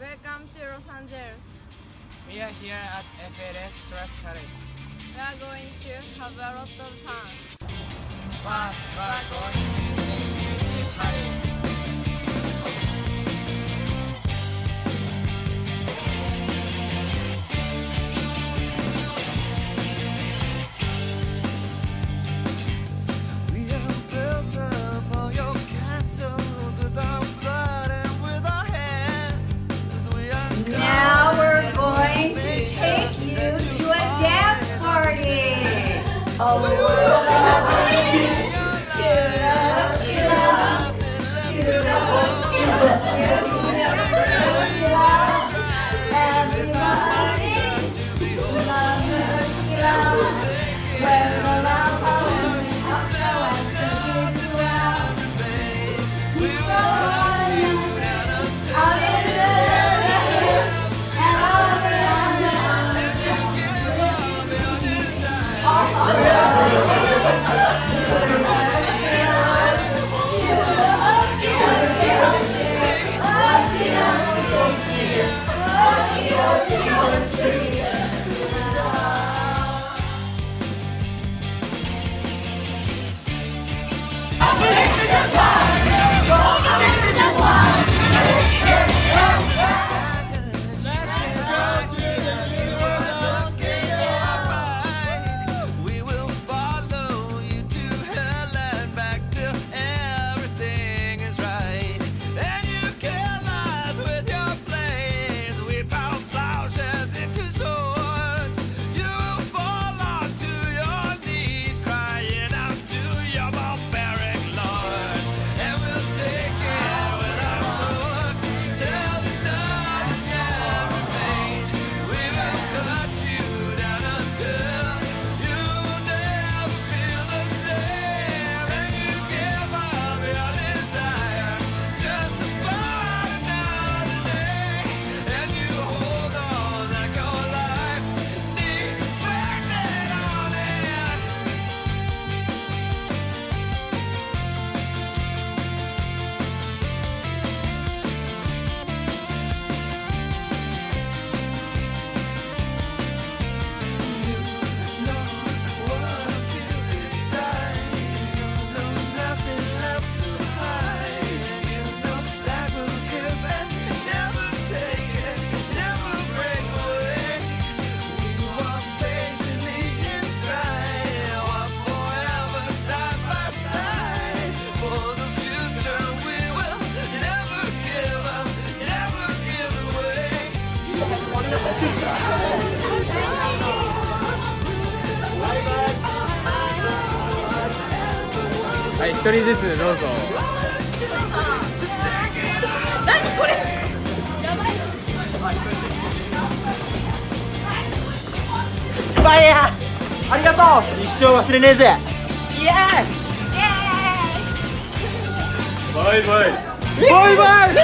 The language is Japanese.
Welcome to Los Angeles. We are here at FLS Trust College. We are going to have a lot of fun. First, we're going to Paris. all the world Hallelujah. はい、一人ずつどうぞ。バイヤーありがとう一生忘れねえぜイエーイバイバイ。バイバイ